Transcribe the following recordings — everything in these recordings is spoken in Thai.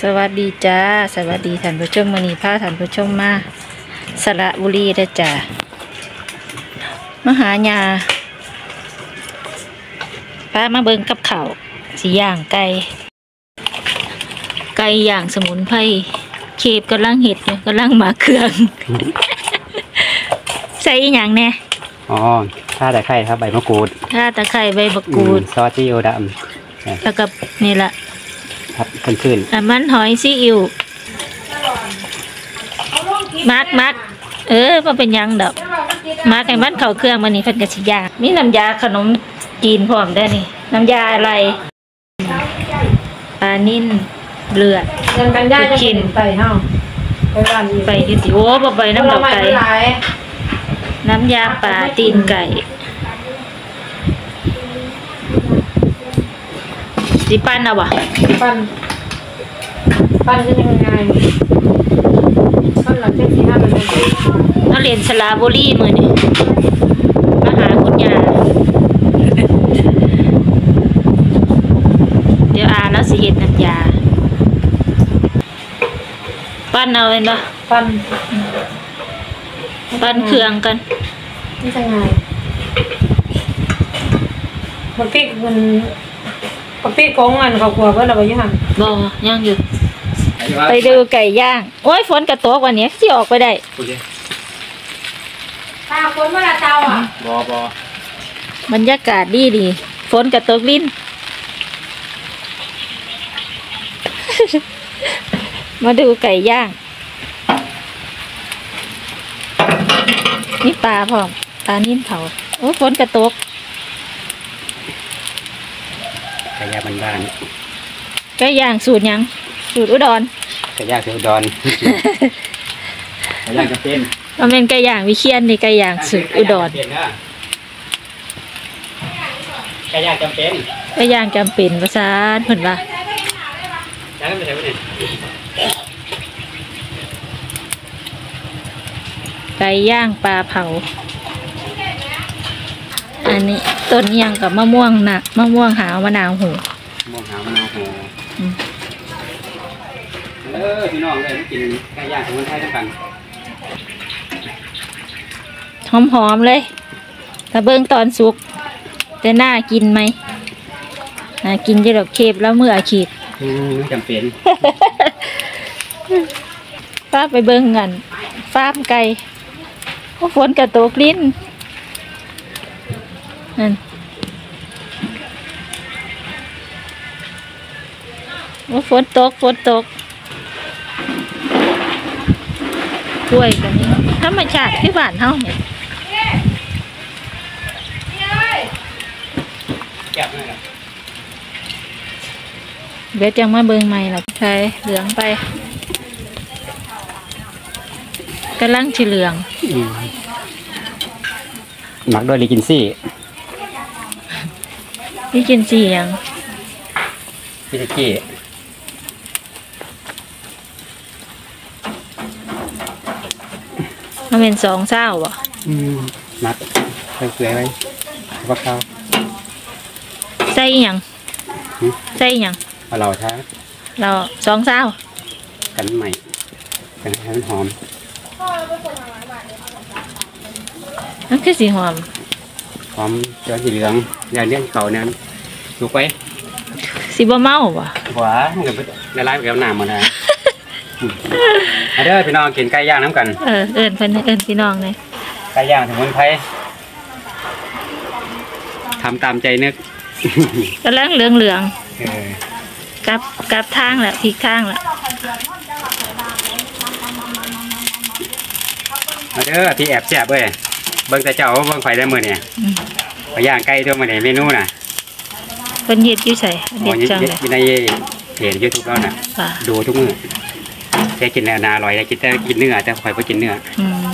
สวัสดีจ้า สวัสดีท่านผู้ชมมื้อนี้พาท่านผู้ชมมาสระบุรีเด้อจ้ามาหาญาพามาเบิ่งกับข้าวสิย่างไก่ไก่ย่างสมุนไพรเคบกำลังเห็ดอยู่กำลังหมาเครื่อง ใส่อีหยังแหน่อ๋อข้าแต่ไข่ครับใบมะกรูดข่าตะไคร้ใบบักกูดอืมซอสที่โอดแล้วก็นี่ละำ ครับขึ้นขึ้นน้ำมันหอยซีอิ๊วมักมักเออมันเป็นหยังดอกมักให้มันเข้าเครื่องมันนี่เพิ่นก็สิยากมีน้ำยาขนมจีนพร้อมได้อนี่ น้ำยาอะไรปลานิ่นเลือดยังกันย่าจะกินไปเฮาไปบ้านอีกไปอยี่สิโอ้บ่ไปน้ำดอกไก่ผลม้หลายน้ำยาปลาตีนไก่ สิปั้นเอาบ่ปั้นปั้นจะยังไงปั้นหลังจากที่ห้าเป็นเลยมาเรียนสลาบุรีมื้อนี้มาหาคุณยาเดี๋ยวอาแล้วสิเฮ็ดน้ำยา ปั้นเอาเป็นบ่ปั้นปั้นเครื่องกันนี่จะไงบักพริกมัน บักพริกของมันเขากลัวเพื่อนเราไปอยี่หันบ่ยังอยู่ไปดูไก่ย่าง โอ้ยฝนกระตกวันนี้สิออกไปได้คุณดิตาคนเมื่อเตาอะบอบอบรรยากาศดีดีฝนกระตกลิ้น มาดูไก่ย่าง นี่ปลาพร้อมปลานิ่มเผาโอ้ยฝนกระตก ไก่ย่างบ้านไก่ย่างสูตรหยัง สูตรอุดรๆไก่ย่างเสือดอนไก่ย่างจำเป็นมันเป็นไก่ย่างวิเชียนนี่ไก่ย่างสูตรอุดรไก่ย่างจำเป็นไก่ย่างจำเป็นภาษาเพิ่นว่าย่างไม่ใช่ไหมเนี่ยไก่ย่างปลาเผา อันนี้ต้นอิหยังกับมะม่วงนะมะม่วงหาวมะนาวหูมองหามะนาวโหอืมเออพี่น้องเลยมากินไก่ย่างสมุนไพรด้วยกันหอมๆเลยถ้าเบิ่งตอนสุกจะน่ากินไหมน่ากินจะดอกเคบแล้วเมื่อขีดอืมจำเป็นฟ้าไปเบิ่งกันฟาร์มไก่โอ้ฝนกระตกลิ้น นั่นโอ้ฝนตกฝนตกกล้วยกันนี้ธรรมชาติที่บ้านเฮาเนี่ยแก็บเลยนะเดี๋ยวจังมาเบิ่งใหม่ล่ะใช่เหลืองไปกำลังสิเหลืองอืมหมักด้วยลิกินซี่ นี่กินสีหยังพี่ตะกี้มันเป็นสองเศร้าบ่อืมหมักเปื่อยๆไว้พวกเขาใส่อีหยังหือใส่อีหยังเอาเราท้าเราสองเศร้ากันใหม่กันให้มันหอมมันคือสีหอม หอมจนสีเหลืองอย่าเลี้ยงเขาเนี่ยถูกไว้สีบ่เมาบ่หวานกับละลายกับน้ำหมาเลยมาเด้อพี่น้องกินไก่ย่างน้ำกัน เออเอิ้นเพิ่นเอิ้นพี่น้องเลยไก่ย่างสมุนไพรทำตามใจนึกกำลังเหลืองเหลืองเออๆกลับกลับทางแล้วพลิกทางแล้วมาเด้อพี่แอบแซ่บเว้ย เบิ่งแต่เจ้าเบิ่งไฟได้มื้อนี่อืมไปย่างไก่ตัวมื้อนี่เมนูน่ะเพิ่นเฮ็ดอยู่ไสอ๋เด็อดจังเลยอยู่ในเพจ YouTube แล้วน่ะค่ะดูทุกมื้อแค่กินเนื้อนาอร่อยได้กินแต่กินเนื้อแต่ข่อยบ่กินเนื้ออืม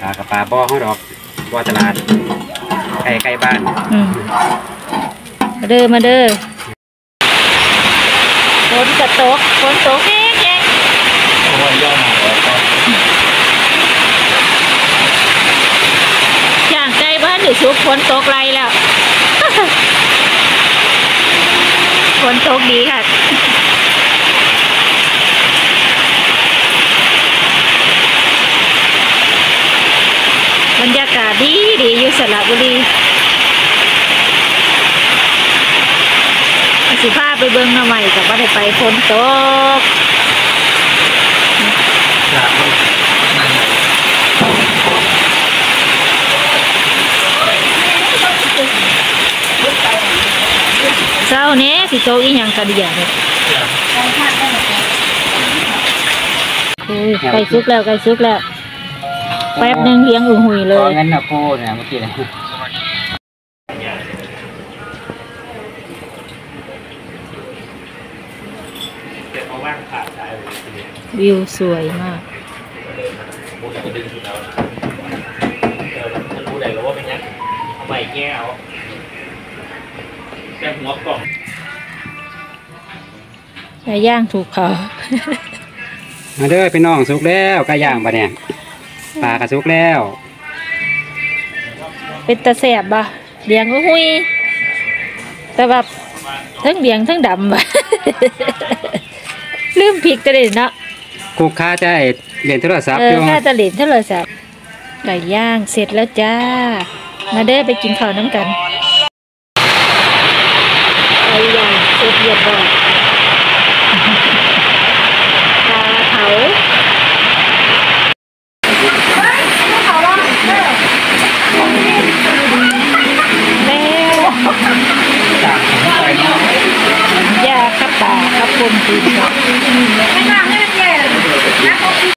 ปลากระปลาบ่อเฮาดอกบ่อตลาดไก่ไก่บ้านอืมมาเด้อมาเด้อฝนกระตกฝนตกแห้งๆโอ้ยย่อมาแล้วก็ย่างไก่บ้านเดี๋ยวชุบฝนตกไรแล้วชคดีค่ะบรรยากาศดีดีอยู่สระบุรีสิพาไปเบิ่งหน้าใหม่กับว่าได้ไปฝนตก เช้า นี้สิโตกอีหยังกระเดียเนี่ยโอ้ยไก่ซุกแล้วไก่ซุกแล้ว แป๊บหนึงเลี้ยงอุ่หุยเลขอยเงินนะโพเนี่ยเมื่อกี้นะวิวสวยมากจะรู้ได้แล้วว่าเป็นยังเอาใหม่แก้วแก้หัวกล่อง ไก่ย่างถูกเขามาเด้อพี่น้องสุกแล้วไก่ย่างปะเนี่ยปลากระสุกแล้ว เป็นตะแสบบ่เลี้ยงอุ่หุยแต่แบบทั้งเลี้ยงทั้งดำบ่ลืมพริกก็เลยเนาะคุกค้าใจเรียนโทรศัพท์เอออยู่ค่าตะหลินเท่าไหร่สับไก่ย่างเสร็จแล้วจ้า มาเด้อไปกินข้าวน้ำกันไก่ย่างเสร็จเรียบร้อย